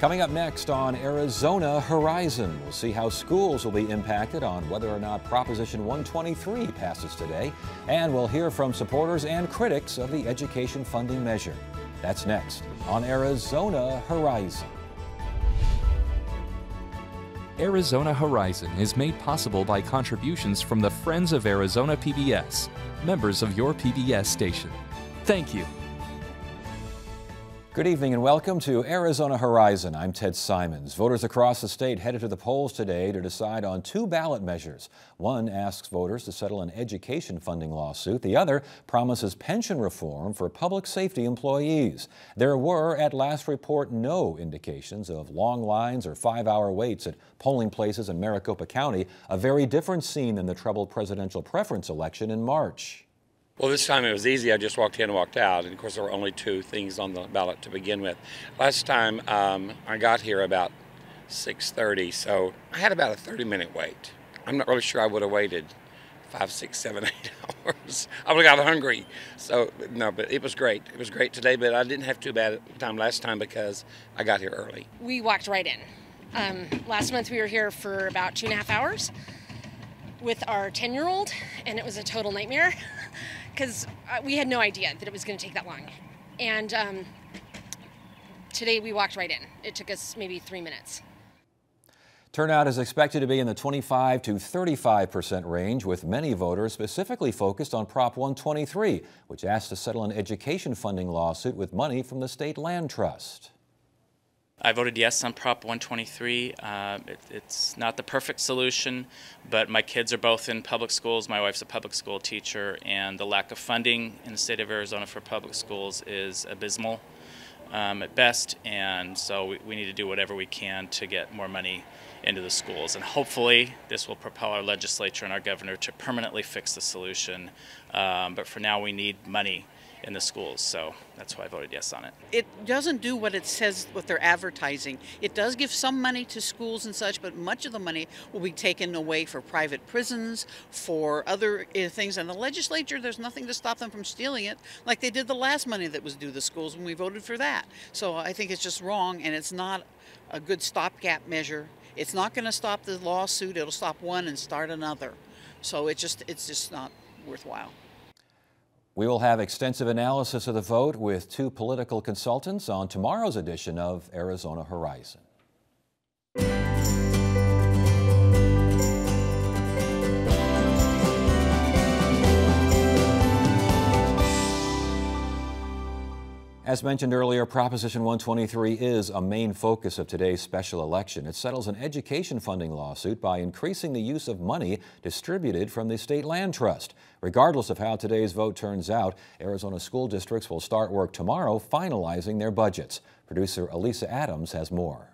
Coming up next on Arizona Horizon, we'll see how schools will be impacted on whether or not Proposition 123 passes today, and we'll hear from supporters and critics of the education funding measure. That's next on Arizona Horizon. Arizona Horizon is made possible by contributions from the Friends of Arizona PBS, members of your PBS station. Thank you. Good evening and welcome to Arizona Horizon. I'm Ted Simons. Voters across the state headed to the polls today to decide on two ballot measures. One asks voters to settle an education funding lawsuit. The other promises pension reform for public safety employees. There were, at last report, no indications of long lines or five-hour waits at polling places in Maricopa County, a very different scene than the troubled presidential preference election in March. Well, this time it was easy. I just walked in and walked out. And of course, there were only two things on the ballot to begin with. Last time um, I got here about 6:30, so I had about a 30-minute wait. I'm not really sure I would have waited five, six, seven, eight hours. I would have got hungry. So no, but it was great. It was great today. But I didn't have too bad time last time because I got here early. We walked right in. Um, last month we were here for about two and a half hours with our 10-year-old, and it was a total nightmare. because uh, we had no idea that it was going to take that long. And um, today we walked right in. It took us maybe three minutes. Turnout is expected to be in the 25 to 35 percent range, with many voters specifically focused on Prop 123, which asks to settle an education funding lawsuit with money from the state land trust. I voted yes on Prop 123. Uh, it, it's not the perfect solution, but my kids are both in public schools. My wife's a public school teacher, and the lack of funding in the state of Arizona for public schools is abysmal um, at best. And so we, we, need to do whatever we can to get more money into the schools. And hopefully, this will propel our legislature and our governor to permanently fix the solution. Um, but for now, we need money in the schools. So that's why I voted yes on it. It doesn't do what it says, what they're advertising. It does give some money to schools and such, but much of the money will be taken away for private prisons, for other eh, things. And the legislature, there's nothing to stop them from stealing it, like they did the last money that was due the schools when we voted for that. So I think it's just wrong, and it's not a good stopgap measure. It's not going to stop the lawsuit. It'll stop one and start another. So it just it's just not worthwhile. We will have extensive analysis of the vote with two political consultants on tomorrow's edition of Arizona Horizon. As mentioned earlier, Proposition 123 is a main focus of today's special election. It settles an education funding lawsuit by increasing the use of money distributed from the state land trust. Regardless of how today's vote turns out, Arizona school districts will start work tomorrow finalizing their budgets. Producer Elisa Adams has more.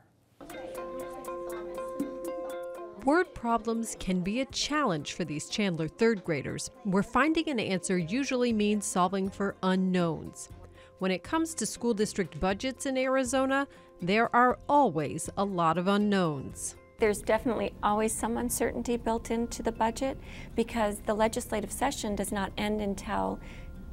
Word problems can be a challenge for these Chandler third graders, where finding an answer usually means solving for unknowns. When it comes to school district budgets in Arizona, there are always a lot of unknowns. There's definitely always some uncertainty built into the budget because the legislative session does not end until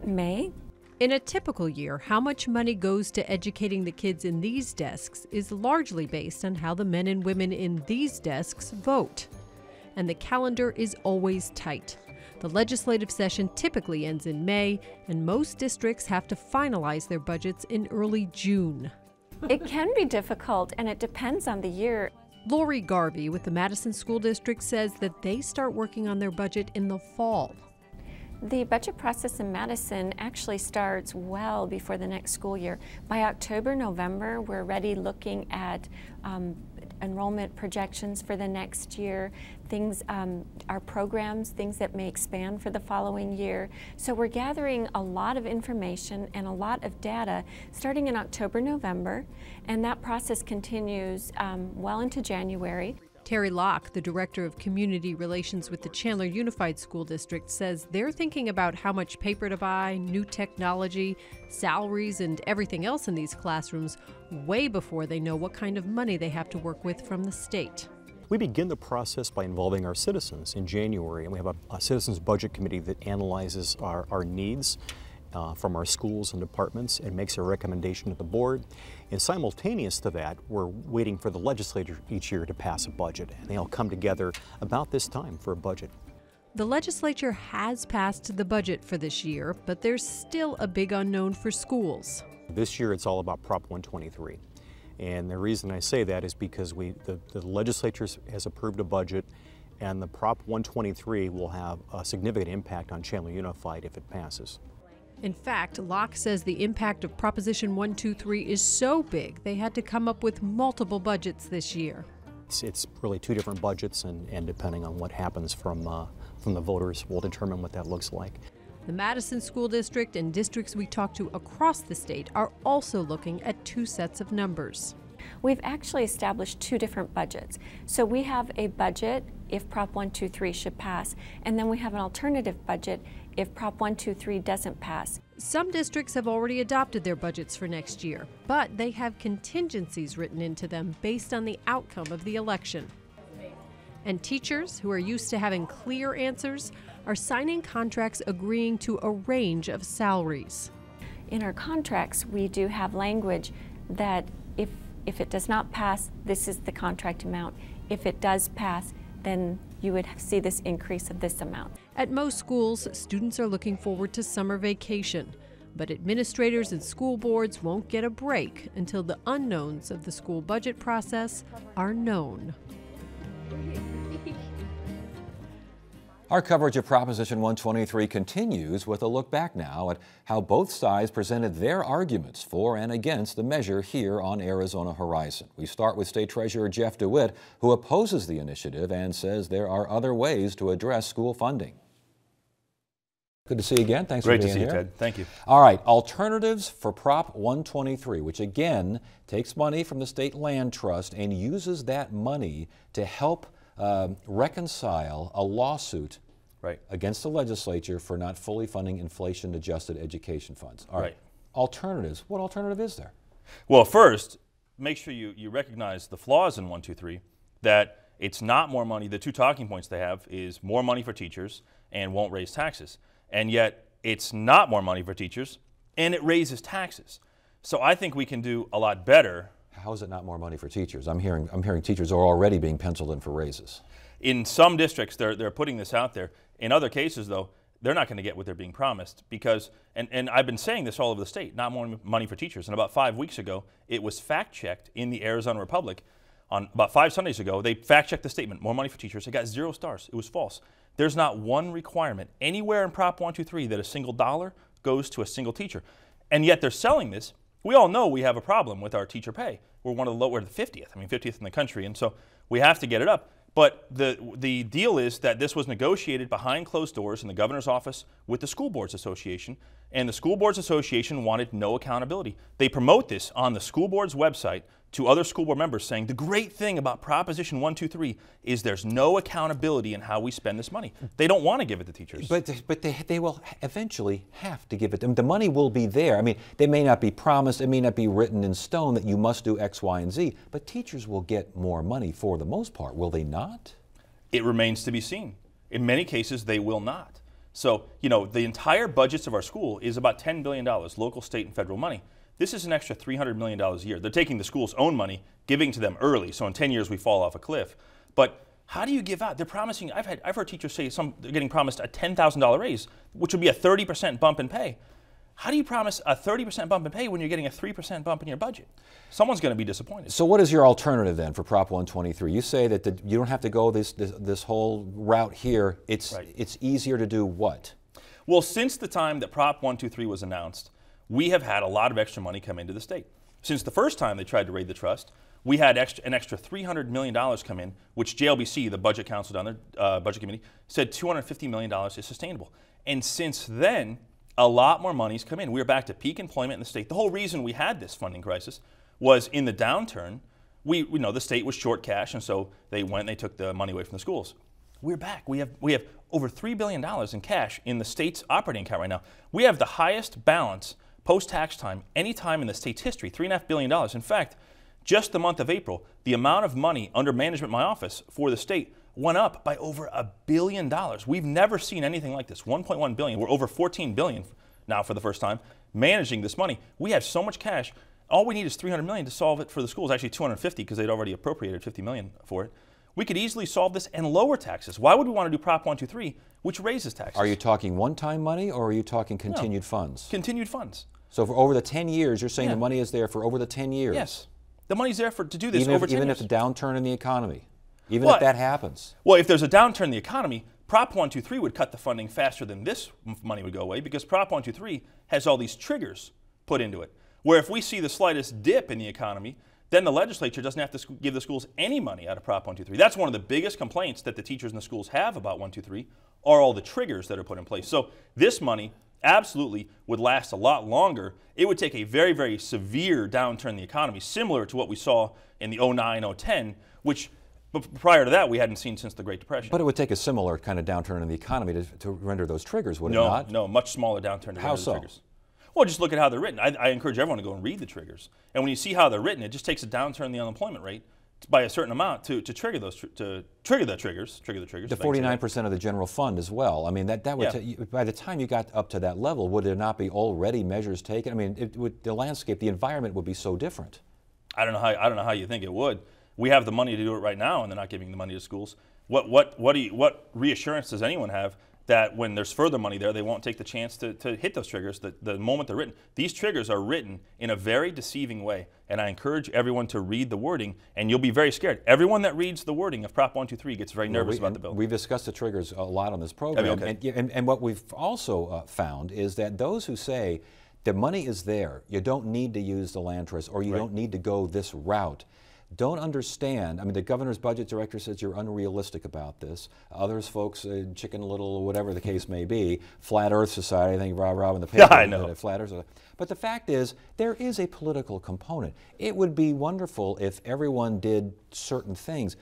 May. In a typical year, how much money goes to educating the kids in these desks is largely based on how the men and women in these desks vote. And the calendar is always tight. The legislative session typically ends in May, and most districts have to finalize their budgets in early June. It can be difficult, and it depends on the year. Lori Garvey with the Madison School District says that they start working on their budget in the fall. The budget process in Madison actually starts well before the next school year. By October, November, we're already looking at um, enrollment projections for the next year, things, um, our programs, things that may expand for the following year. So we're gathering a lot of information and a lot of data starting in October, November, and that process continues um, well into January. Terry Locke, the Director of Community Relations with the Chandler Unified School District, says they're thinking about how much paper to buy, new technology, salaries, and everything else in these classrooms way before they know what kind of money they have to work with from the state. We begin the process by involving our citizens in January, and we have a, a Citizens Budget Committee that analyzes our, our needs uh, from our schools and departments and makes a recommendation to the board. And simultaneous to that, we're waiting for the legislature each year to pass a budget. And they all come together about this time for a budget. The legislature has passed the budget for this year, but there's still a big unknown for schools. This year it's all about Prop 123. And the reason I say that is because we, the, the legislature has approved a budget and the Prop 123 will have a significant impact on Chandler Unified if it passes. In fact, Locke says the impact of Proposition 123 is so big they had to come up with multiple budgets this year. It's, it's really two different budgets, and, and depending on what happens from, uh, from the voters, will determine what that looks like. The Madison School District and districts we talk to across the state are also looking at two sets of numbers. We've actually established two different budgets. So we have a budget if Prop 123 should pass, and then we have an alternative budget if Prop 123 doesn't pass. Some districts have already adopted their budgets for next year, but they have contingencies written into them based on the outcome of the election. And teachers, who are used to having clear answers, are signing contracts agreeing to a range of salaries. In our contracts, we do have language that if, if it does not pass, this is the contract amount. If it does pass, then you would see this increase of this amount. At most schools, students are looking forward to summer vacation, but administrators and school boards won't get a break until the unknowns of the school budget process are known. Our coverage of Proposition 123 continues with a look back now at how both sides presented their arguments for and against the measure here on Arizona Horizon. We start with State Treasurer Jeff DeWit, who opposes the initiative and says there are other ways to address school funding. Good to see you again. Thanks Great for being to see here. you, Ted. Thank you. All right, alternatives for Prop 123, which again takes money from the state land trust and uses that money to help um, reconcile a lawsuit right. against the legislature for not fully funding inflation adjusted education funds. All right. Right. Alternatives. What alternative is there? Well, first, make sure you, you recognize the flaws in 123 that it's not more money. The two talking points they have is more money for teachers and won't raise taxes. And yet, it's not more money for teachers and it raises taxes. So I think we can do a lot better How is it not more money for teachers? I'm hearing, I'm hearing teachers are already being penciled in for raises. In some districts, they're, they're putting this out there. In other cases, though, they're not going to get what they're being promised because, and, and I've been saying this all over the state, not more money for teachers. And about five weeks ago, it was fact checked in the Arizona Republic. On about five Sundays ago, they fact checked the statement, more money for teachers. It got zero stars. It was false. There's not one requirement anywhere in Prop 123 that a single dollar goes to a single teacher. And yet they're selling this. We all know we have a problem with our teacher pay. We're one of the low, we're the 50th, I mean 50th in the country, and so we have to get it up. But the, the deal is that this was negotiated behind closed doors in the governor's office with the School Boards Association, and the School Boards Association wanted no accountability. They promote this on the school board's website to other school board members saying the great thing about Proposition 123 is there's no accountability in how we spend this money. They don't want to give it to teachers. But, but they, they will eventually have to give it. Mean, the money will be there. I mean, they may not be promised, it may not be written in stone that you must do X, Y, and Z, but teachers will get more money for the most part, will they not? It remains to be seen. In many cases, they will not. So, you know, the entire budgets of our school is about $10 billion, local, state, and federal money. This is an extra $300 million a year. They're taking the school's own money, giving to them early, so in 10 years we fall off a cliff. But how do you give out? They're promising, I've, had, I've heard teachers say some, they're getting promised a $10,000 raise, which would be a 30% bump in pay. How do you promise a 30% bump in pay when you're getting a 3% bump in your budget? Someone's going to be disappointed. So, what is your alternative then for Prop 123? You say that the, you don't have to go this, this, this whole route here. It's, Right. it's easier to do what? Well, since the time that Prop 123 was announced, we have had a lot of extra money come into the state. Since the first time they tried to raid the trust, we had extra, an extra $300 million come in, which JLBC, the budget council down there, uh, budget committee, said $250 million is sustainable. And since then, a lot more money's come in. We're back to peak employment in the state. The whole reason we had this funding crisis was in the downturn, we, you know, the state was short cash, and so they went and they took the money away from the schools. We're back. We have, we have over $3 billion in cash in the state's operating account right now. We have the highest balance post tax time any time in the state's history $3.5 billion. In fact, just the month of April, the amount of money under management in my office for the state went up by over a billion dollars. We've never seen anything like this 1.1 billion. We're over 14 billion now for the first time, managing this money. We have so much cash. All we need is 300 million to solve it for the schools. Actually, 250 because they'd already appropriated 50 million for it. We could easily solve this and lower taxes. Why would we want to do Prop 123, which raises taxes? Are you talking one-time money or are you talking continued no. funds? Continued funds. So for over the 10 years, you're saying yeah. the money is there for over the 10 years? Yes. The money's there for to do this even over if, 10 even years. if a downturn in the economy, even well, if that happens. Well, if there's a downturn in the economy, Prop 123 would cut the funding faster than this money would go away because Prop 123 has all these triggers put into it. Where if we see the slightest dip in the economy, then the legislature doesn't have to give the schools any money out of Prop 123. That's one of the biggest complaints that the teachers in the schools have about 123 are all the triggers that are put in place. So this money absolutely would last a lot longer. It would take a very, very severe downturn in the economy, similar to what we saw in the 09, 010, which but prior to that, we hadn't seen since the Great Depression. But it would take a similar kind of downturn in the economy to, to render those triggers, would no, it not? No, much smaller downturn to how render so? the triggers. Well, just look at how they're written. I, I, encourage everyone to go and read the triggers. And when you see how they're written, it just takes a downturn in the unemployment rate by a certain amount to, to trigger those to trigger the triggers, trigger the triggers. The 49% of the general fund as well. I mean, that, that would yeah. by the time you got up to that level, would there not be already measures taken? I mean, it would, the landscape, the environment would be so different. I don't know how I don't know how you think it would. We have the money to do it right now, and they're not giving the money to schools. What what what do you, what reassurance does anyone have that when there's further money there, they won't take the chance to, to hit those triggers the, the moment they're written. These triggers are written in a very deceiving way, and I encourage everyone to read the wording, and you'll be very scared. Everyone that reads the wording of Prop 123 gets very nervous well, we, about the bill. We've discussed the triggers a lot on this program, okay. and, and, and, what we've also uh, found is that those who say the money is there, you don't need to use the land trust, or you right. don't need to go this route, don't understand. I mean, the governor's budget director says you're unrealistic about this. Others, folks, uh, Chicken Little, whatever the case may be, Flat Earth Society, I think Rob Rob in the paper. Yeah, I know. Flat Earth. But the fact is, there is a political component. It would be wonderful if everyone did certain things.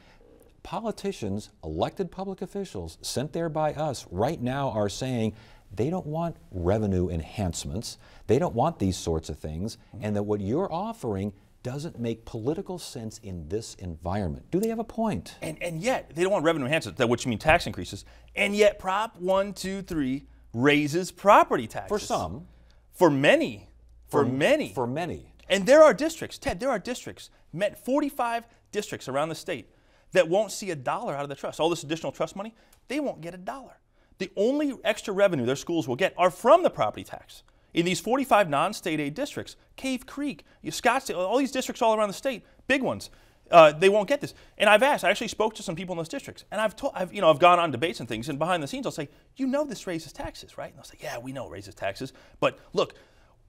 Politicians, elected public officials, sent there by us, right now are saying they don't want revenue enhancements. They don't want these sorts of things, and that what you're offering doesn't make political sense in this environment. Do they have a point? And, and yet, they don't want revenue enhancements, which mean tax increases. And yet, Prop 123 raises property taxes. For some. For many. For, for many. For many. And there are districts, Ted, there are districts, met 45 districts around the state that won't see a dollar out of the trust. All this additional trust money, they won't get a dollar. The only extra revenue their schools will get are from the property tax in these 45 non-state aid districts, Cave Creek, Scottsdale, all these districts all around the state, big ones, uh, they won't get this. And I've asked, I actually spoke to some people in those districts, and I've, told, I've, you know, I've gone on debates and things, and behind the scenes I'll say, you know this raises taxes, right? And they'll say, yeah, we know it raises taxes, but look,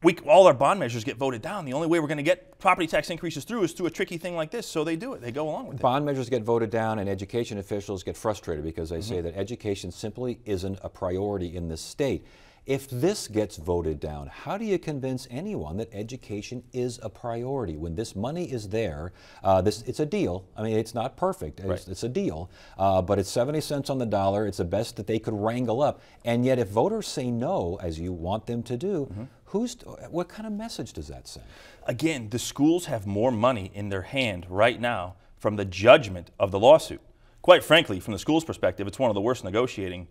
we, all our bond measures get voted down. The only way we're going to get property tax increases through is through a tricky thing like this. So they do it. They go along with it. Bond measures get voted down, and education officials get frustrated because they mm -hmm. say that education simply isn't a priority in this state. If this gets voted down, how do you convince anyone that education is a priority when this money is there? Uh, this it's a deal. I mean, it's not perfect. It's, right. it's a deal, uh, but it's 70 cents on the dollar. It's the best that they could wrangle up. And yet, if voters say no, as you want them to do, mm -hmm. who's what kind of message does that send? Again, the schools have more money in their hand right now from the judgment of the lawsuit. Quite frankly, from the school's perspective, it's one of the worst negotiating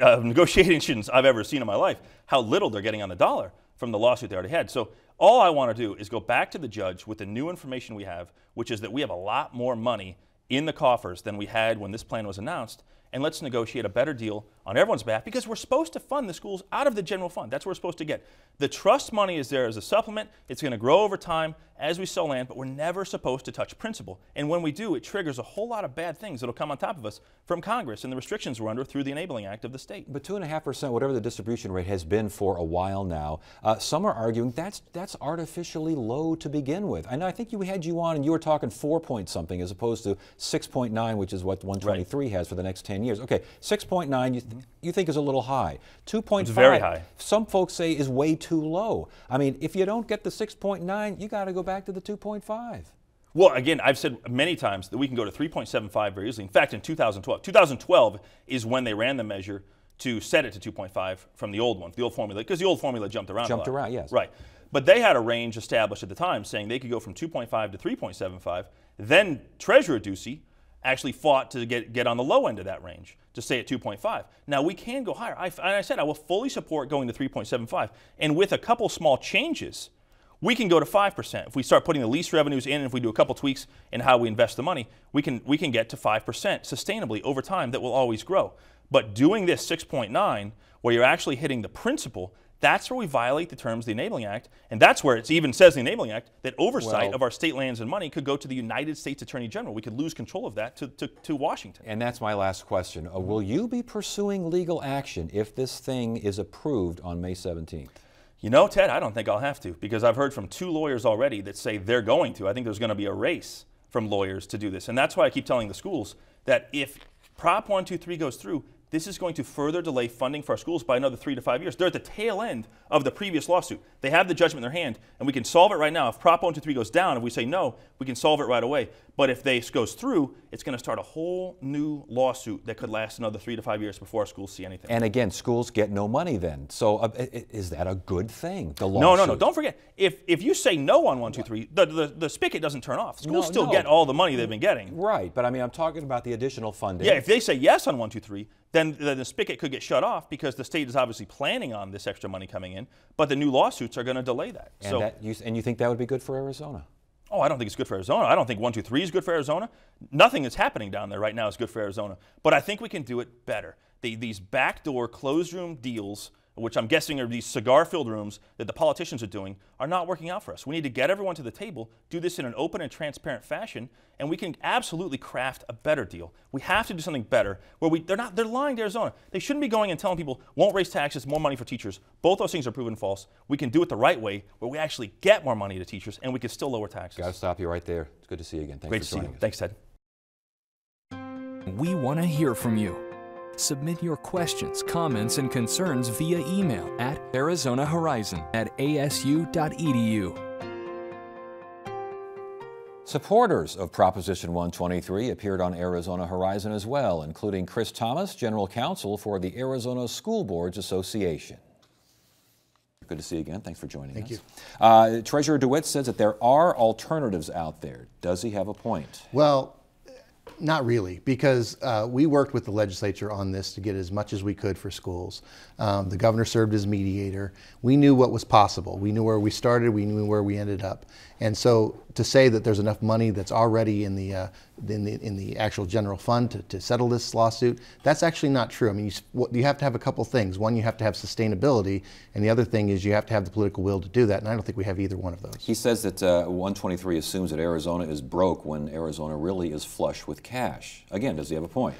uh, negotiations I've ever seen in my life, how little they're getting on the dollar from the lawsuit they already had. So all I want to do is go back to the judge with the new information we have, which is that we have a lot more money in the coffers than we had when this plan was announced, and let's negotiate a better deal on everyone's behalf because we're supposed to fund the schools out of the general fund. That's what we're supposed to get. The trust money is there as a supplement. It's going to grow over time as we sell land, but we're never supposed to touch principal. And when we do, it triggers a whole lot of bad things that'll come on top of us from Congress and the restrictions we're under through the Enabling Act of the state. But 2.5%, whatever the distribution rate has been for a while now, uh, some are arguing that's, that's artificially low to begin with. I know I think you had you on and you were talking 4 point something as opposed to 6.9, which is what 123 right. has for the next 10 years. Okay, 6.9 you, th you think is a little high. 2.5, very high. Some folks say is way too low. I mean, if you don't get the 6.9, you got to go back to the 2.5. Well, again, I've said many times that we can go to 3.75 very easily. In fact, in 2012, 2012 is when they ran the measure to set it to 2.5 from the old one, the old formula, because the old formula jumped around. Jumped around, yes. Right. But they had a range established at the time saying they could go from 2.5 to 3.75. Then Treasurer Ducey actually fought to get, get on the low end of that range, to stay at 2.5. Now we can go higher. I, and I said I will fully support going to 3.75. And with a couple small changes, we can go to 5%. If we start putting the lease revenues in and if we do a couple tweaks in how we invest the money, we can, we can get to 5% sustainably over time that will always grow. But doing this 6.9, where you're actually hitting the principal, that's where we violate the terms of the Enabling Act, and that's where it even says in the Enabling Act that oversight Well- of our state lands and money could go to the United States Attorney General. We could lose control of that to, to, to Washington. And that's my last question. Uh, will you be pursuing legal action if this thing is approved on May 17th? You know, Ted, I don't think I'll have to because I've heard from two lawyers already that say they're going to. I think there's going to be a race from lawyers to do this. And that's why I keep telling the schools that if Prop 123 goes through, this is going to further delay funding for our schools by another three to five years. They're at the tail end of the previous lawsuit. They have the judgment in their hand, and we can solve it right now. If Prop 123 goes down, if we say no, we can solve it right away. But if this goes through, it's going to start a whole new lawsuit that could last another three to five years before schools see anything. And again, schools get no money then. So uh, is that a good thing? The No, no, no. Don't forget, if if you say no on one, two, three, the, the, the spigot doesn't turn off. Schools No, still no. get all the money they've been getting. Right, but I mean, I'm talking about the additional funding. Yeah, if they say yes on one, two, three, then, then the spigot could get shut off because the state is obviously planning on this extra money coming in, but the new lawsuits are going to delay that. and, so, that, you, and you think that would be good for Arizona? Oh, I don't think it's good for Arizona. I don't think one, two, three is good for Arizona. Nothing that's happening down there right now is good for Arizona. But I think we can do it better. The, these backdoor closed room deals, which I'm guessing are these cigar filled rooms that the politicians are doing, are not working out for us. We need to get everyone to the table, do this in an open and transparent fashion, and we can absolutely craft a better deal. We have to do something better where we they're not they're lying to Arizona. They shouldn't be going and telling people won't raise taxes, more money for teachers. Both those things are proven false. We can do it the right way where we actually get more money to teachers and we can still lower taxes. Got to stop you right there. It's good to see you again. Thanks Great for to see joining you. us. Thanks, Ted. We want to hear from you. Submit your questions, comments, and concerns via email at Arizona Horizon at asu.edu. Supporters of Proposition 123 appeared on Arizona Horizon as well, including Chris Thomas, General Counsel for the Arizona School Boards Association. Good to see you again. Thanks for joining Thank us. you. Uh, Treasurer DeWit says that there are alternatives out there. Does he have a point? Well, not really, because uh, we worked with the legislature on this to get as much as we could for schools. Um, the governor served as mediator. We knew what was possible. We knew where we started. We knew where we ended up. And so to say that there's enough money that's already in the uh, in the in the actual general fund to, to settle this lawsuit, that's actually not true. I mean, you, you have to have a couple things. One, you have to have sustainability, and the other thing is you have to have the political will to do that. And I don't think we have either one of those. He says that uh, 123 assumes that Arizona is broke when Arizona really is flush with cash. Again, does he have a point?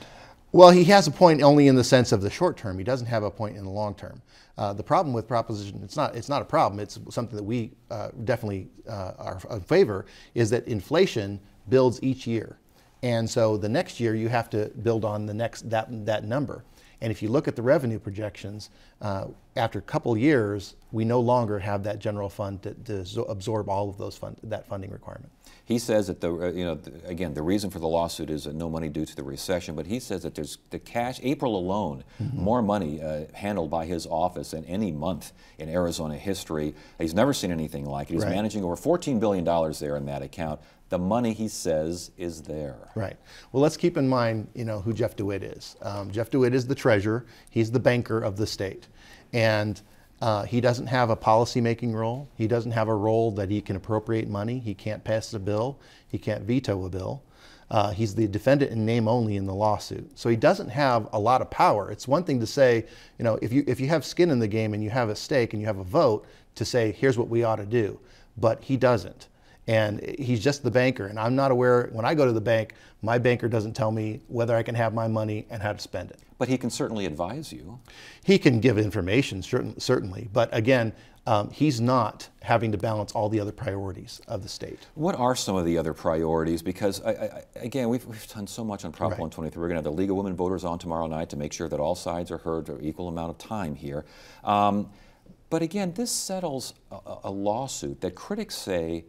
Well, he has a point only in the sense of the short term. He doesn't have a point in the long term. Uh, the problem with proposition, it's not, it's not a problem. It's something that we uh, definitely uh, are in favor, is that inflation builds each year. And so the next year you have to build on the next, that, that number. And if you look at the revenue projections, uh, after a couple years, we no longer have that general fund to, to absorb all of those fund, that funding requirement. He says that the uh, you know again the reason for the lawsuit is that no money due to the recession, but he says that there's the cash April alone more money uh, handled by his office than any month in Arizona history. He's never seen anything like it. He's Right. managing over 14 billion dollars there in that account. The money he says is there. Right. Well, let's keep in mind, you know, who Jeff DeWit is. Um, Jeff DeWit is the treasurer. He's the banker of the state, and uh, he doesn't have a policy-making role. He doesn't have a role that he can appropriate money. He can't pass a bill. He can't veto a bill. Uh, he's the defendant in name only in the lawsuit, so he doesn't have a lot of power. It's one thing to say, you know, if you if you have skin in the game and you have a stake and you have a vote to say, here's what we ought to do, but he doesn't and he's just the banker and i'm not aware when i go to the bank my banker doesn't tell me whether i can have my money and how to spend it But he can certainly advise you. he can give information certain, certainly but again um, he's not having to balance all the other priorities of the state What are some of the other priorities? Because I, I, again, we've, we've done so much on Prop Right. 123. We're going to have the League of Women Voters on tomorrow night to make sure that all sides are heard for equal amount of time here. Um, but again, this settles a, a- a lawsuit that critics say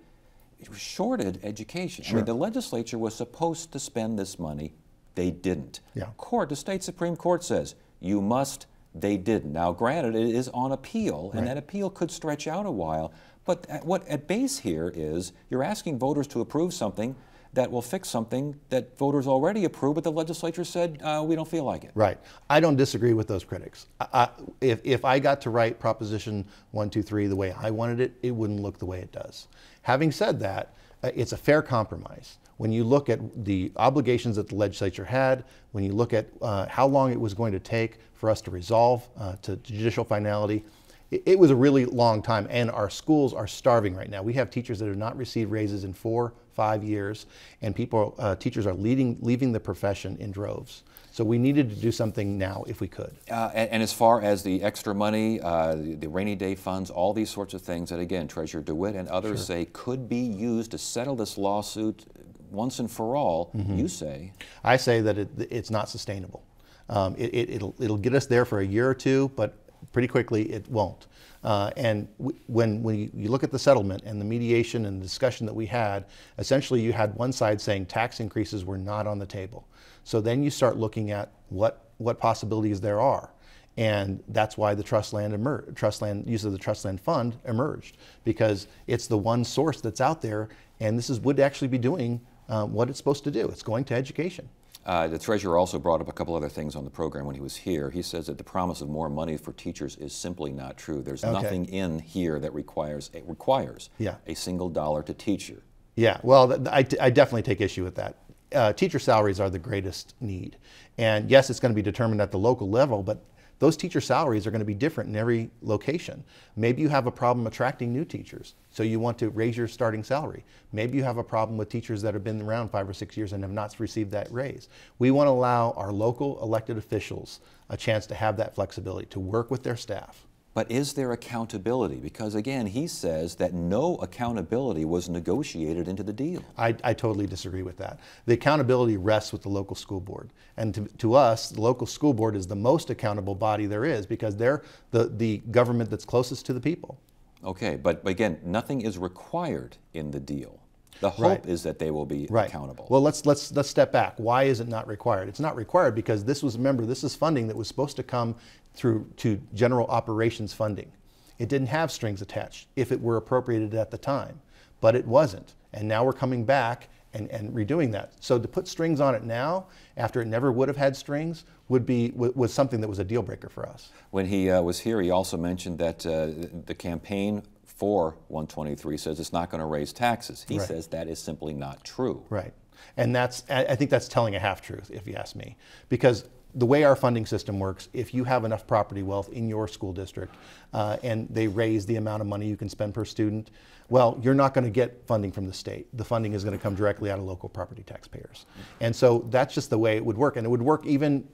it was shorted education. I mean, the legislature was supposed to spend this money. They didn't. Yeah. Court, the state Supreme Court says you must. They didn't. Now, granted, it is on appeal, and that appeal could stretch out a while. But at, what at base here is you're asking voters to approve something that will fix something that voters already approved, but the legislature said uh, we don't feel like it. Right. I don't disagree with those critics. I, I, if, if I got to write Proposition 123 the way I wanted it, it wouldn't look the way it does. Having said that, it's a fair compromise. When you look at the obligations that the legislature had, when you look at uh, how long it was going to take for us to resolve uh, to judicial finality, it, it was a really long time, and our schools are starving right now. We have teachers that have not received raises in four, five years, and people, uh, teachers are leading, leaving the profession in droves. So we needed to do something now if we could. Uh, and, and, as far as the extra money, uh, the, the, rainy day funds, all these sorts of things that, again, Treasurer DeWit and others sure. say could be used to settle this lawsuit once and for all, mm-hmm. you say? I say that it, it's not sustainable. Um, it, will it, it'll get us there for a year or two, but pretty quickly it won't. Uh, and w- when, when you, you, look at the settlement and the mediation and the discussion that we had, essentially you had one side saying tax increases were not on the table. So then you start looking at what, what possibilities there are. And that's why the trust land, emer- trust land use of the trust land fund emerged because it's the one source that's out there, and this is would actually be doing um, what it's supposed to do. It's going to education. Uh, the treasurer also brought up a couple other things on the program when he was here. He says that the promise of more money for teachers is simply not true. There's okay. nothing in here that requires it requires yeah. a single dollar to teacher. Yeah, well, I, I definitely take issue with that. Uh, teacher salaries are the greatest need, and yes, it's going to be determined at the local level, but those teacher salaries are going to be different in every location. Maybe you have a problem attracting new teachers, so you want to raise your starting salary. Maybe you have a problem with teachers that have been around five or six years and have not received that raise. We want to allow our local elected officials a chance to have that flexibility, to work with their staff. But is there accountability? Because again, he says that no accountability was negotiated into the deal. I, I totally disagree with that. The accountability rests with the local school board. And to, to, us, the local school board is the most accountable body there is because they're the, the government that's closest to the people. Okay, but again, nothing is required in the deal. The hope right. is that they will be right. accountable. Well, let's let's let's step back. Why is it not required? It's not required because this was remember this is funding that was supposed to come through to general operations funding. It didn't have strings attached if it were appropriated at the time, but it wasn't. And now we're coming back and, and redoing that. So to put strings on it now, after it never would have had strings, would be was something that was a deal breaker for us. When he uh, was here, he also mentioned that uh, the campaign for 123 says it's not going to raise taxes. He right. says that is simply not true. Right. And that's, I think that's telling a half truth, if you ask me. Because the way our funding system works, if you have enough property wealth in your school district uh, and they raise the amount of money you can spend per student, well, you're not going to get funding from the state. The funding is going to come directly out of local property taxpayers. And so that's just the way it would work. And it would work even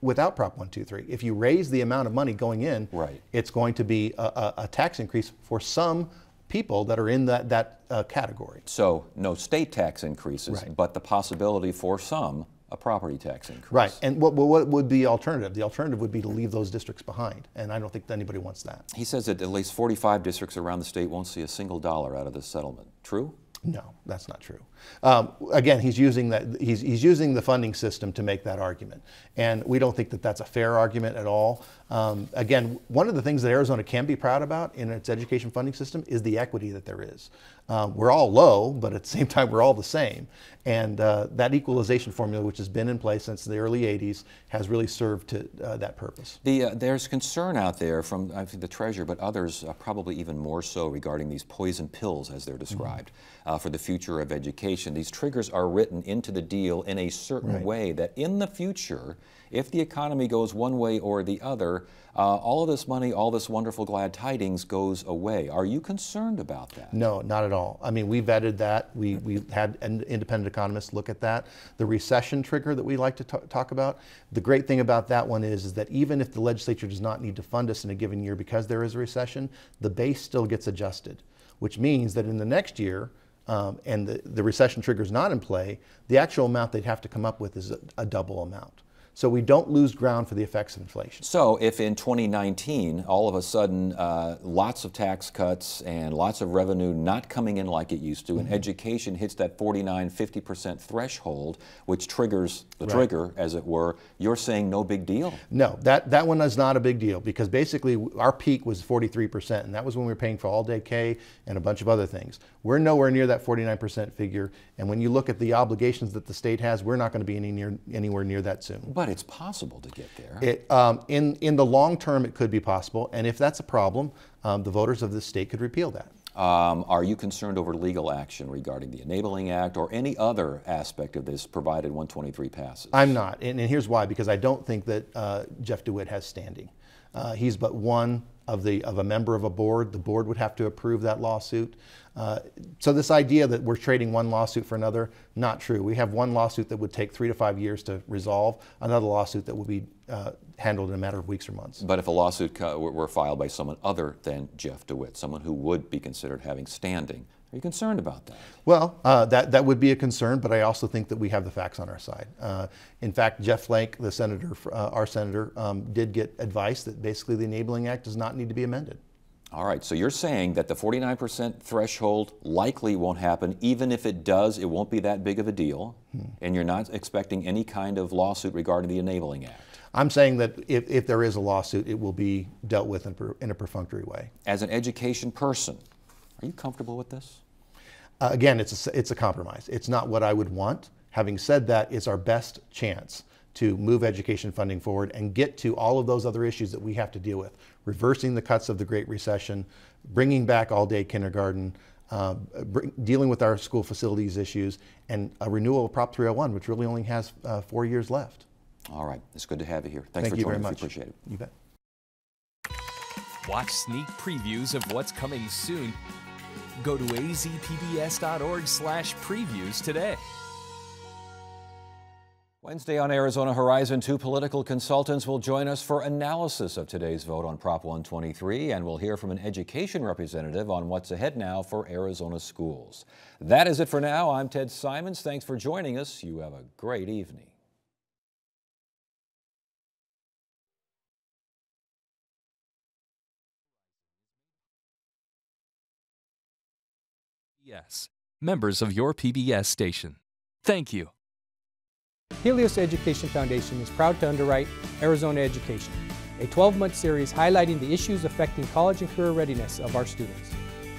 without Prop 123. If you raise the amount of money going in, right. it's going to be a, a, a tax increase for some people that are in that, that uh, category. So no state tax increases, right. but the possibility for some a property tax increase. Right, and what, what would be alternative? The alternative would be to leave those districts behind, and I don't think anybody wants that. He says that at least 45 districts around the state won't see a single dollar out of this settlement. True? No, that's not true. Um, again, he's using that. He's, he's using the funding system to make that argument, and we don't think that that's a fair argument at all. Um, again, one of the things that Arizona can be proud about in its education funding system is the equity that there is. Um, we're all low, but at the same time, we're all the same. And uh, that equalization formula, which has been in place since the early 80s, has really served to uh, that purpose. The, uh, there's concern out there from I think the treasurer, but others uh, probably even more so regarding these poison pills, as they're described, mm -hmm. for the future of education. These triggers are written into the deal in a certain right. way that in the future, if the economy goes one way or the other, uh, all of this money, all this wonderful glad tidings goes away. Are you concerned about that? No, not at all. I mean, we vetted that. We, we had an independent economists look at that. The recession trigger that we like to talk about, the great thing about that one is, is that even if the legislature does not need to fund us in a given year because there is a recession, the base still gets adjusted, which means that in the next year, um, and the, the recession trigger is not in play, the actual amount they'd have to come up with is a, a double amount. So we don't lose ground for the effects of inflation. So, if in 2019, all of a sudden, uh, lots of tax cuts and lots of revenue not coming in like it used to, mm -hmm. and mm-hmm. education hits that 49, 50% threshold, which triggers the right. trigger, as it were, you're saying no big deal? No, that, that one is not a big deal because basically our peak was 43%, and that was when we were paying for all day K and a bunch of other things. We're nowhere near that 49% figure, and when you look at the obligations that the state has, we're not going to be any near, anywhere near that soon. But it's possible to get there. It, um, in, in the long term, it could be possible, and if that's a problem, um, the voters of this state could repeal that. Um, are you concerned over legal action regarding the Enabling Act or any other aspect of this provided 123 passes? I'm not, and, and here's why, because I don't think that uh, Jeff DeWit has standing. Uh, he's but one of, the, of a member of a board. The board would have to approve that lawsuit. Uh, so this idea that we're trading one lawsuit for another, not true. We have one lawsuit that would take three to five years to resolve, another lawsuit that would be uh, handled in a matter of weeks or months. But if a lawsuit were filed by someone other than Jeff DeWit, someone who would be considered having standing, are you concerned about that? Well, uh, that, that would be a concern, but I also think that we have the facts on our side. Uh, in fact, Jeff Flake, the senator, uh, our senator, um, did get advice that basically the Enabling Act does not need to be amended. All right, so you're saying that the 49% threshold likely won't happen. Even if it does, it won't be that big of a deal, hmm. and you're not expecting any kind of lawsuit regarding the Enabling Act. I'm saying that if, if there is a lawsuit, it will be dealt with in, per, in a perfunctory way. As an education person, are you comfortable with this? Uh, again, it's a, it's a compromise. It's not what I would want. Having said that, it's our best chance to move education funding forward and get to all of those other issues that we have to deal with. Reversing the cuts of the Great Recession, bringing back all-day kindergarten, uh, bring, dealing with our school facilities issues, and a renewal of Prop 301, which really only has uh, four years left. All right. It's good to have you here. Thanks Thank for joining us. We appreciate it. You bet. Watch sneak previews of what's coming soon. Go to azpbs.org slash previews today. Wednesday on Arizona Horizon, two political consultants will join us for analysis of today's vote on Prop 123, and we'll hear from an education representative on what's ahead now for Arizona schools. That is it for now. I'm Ted Simons. Thanks for joining us. You have a great evening. Yes, members of your PBS station. Thank you. Helios Education Foundation is proud to underwrite Arizona Education, a 12-month series highlighting the issues affecting college and career readiness of our students.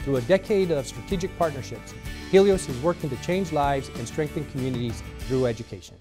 Through a decade of strategic partnerships, Helios is working to change lives and strengthen communities through education.